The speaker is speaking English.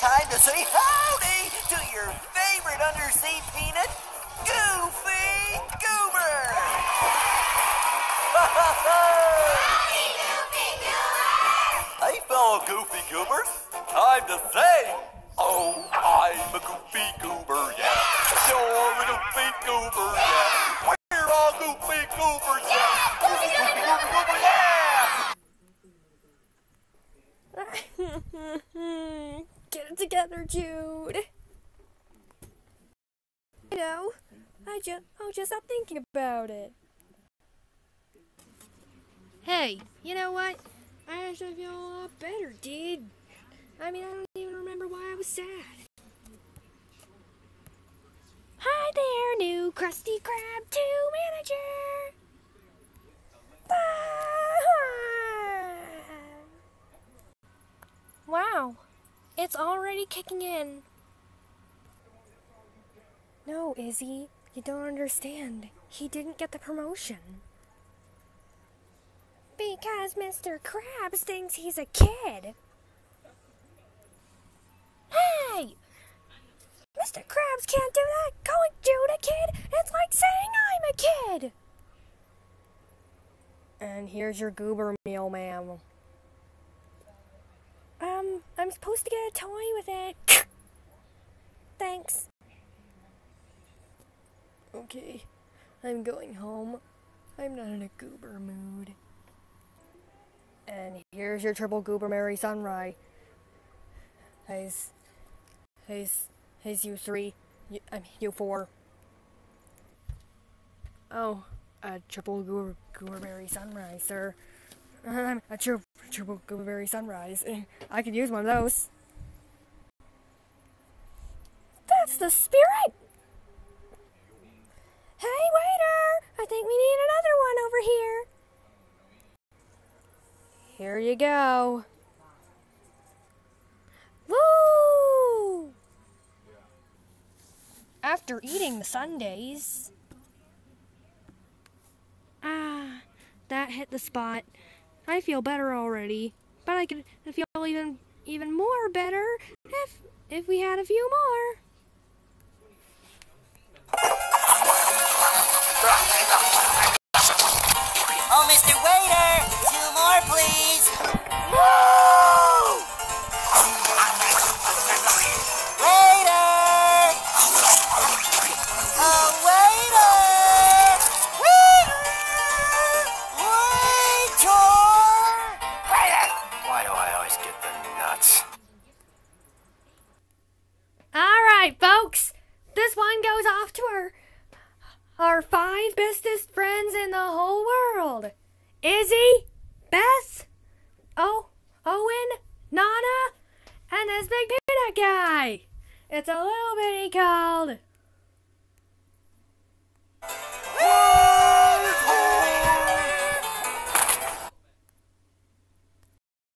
time to say howdy to your favorite undersea peanut, Goofy Goober! howdy, Goofy Goober! Hey, fellow Goofy Goobers, time to say, oh, I'm a Goofy Goober, yeah. You're a Goofy Goober, together, Jude. You know, I just, I'll oh, just stop thinking about it. Hey, you know what? I actually feel a lot better, dude. I mean, I don't even remember why I was sad. Hi there, new Krusty Krab 2 manager. It's already kicking in. No, Izzy, you don't understand. He didn't get the promotion. Because Mr. Krabs thinks he's a kid. Hey! Mr. Krabs can't do that! Calling Jude a kid! It's like saying I'm a kid! And here's your goober meal, ma'am. I'm supposed to get a toy with it. Thanks. Okay, I'm going home. I'm not in a goober mood. And here's your triple gooberberry Sunrise. He's, he's, he's you three. You, I mean, you four. Oh, a triple goober, gooberberry sunrise, sir. Um, a tri- gooberberry sunrise. I could use one of those. That's the spirit! Hey, waiter! I think we need another one over here. Here you go. Woo! After eating the sundaes. Ah, that hit the spot. I feel better already, but I could feel even even more better if if we had a few more. Oh, Mr. Waiter, two more, please. Right, folks. This one goes off to our our five bestest friends in the whole world. Izzy, Beth, oh, Owen, Nana, and this big peanut guy. It's a little bitty called